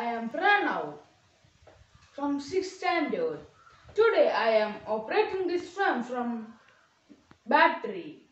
I am Pranav from 6th standard. Today I am operating this fan from battery.